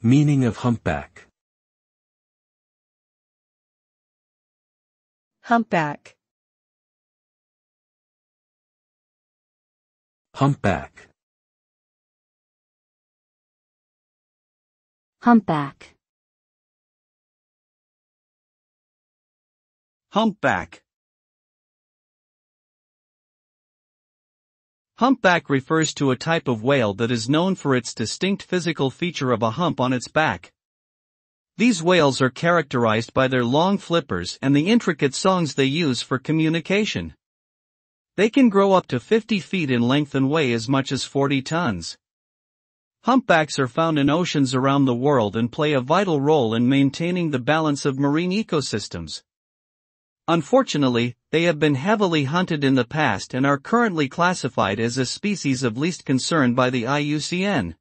Meaning of humpback. Humpback. Humpback. Humpback. Humpback. Humpback refers to a type of whale that is known for its distinct physical feature of a hump on its back. These whales are characterized by their long flippers and the intricate songs they use for communication. They can grow up to 50 feet in length and weigh as much as 40 tons. Humpbacks are found in oceans around the world and play a vital role in maintaining the balance of marine ecosystems. Unfortunately, they have been heavily hunted in the past and are currently classified as a species of least concern by the IUCN.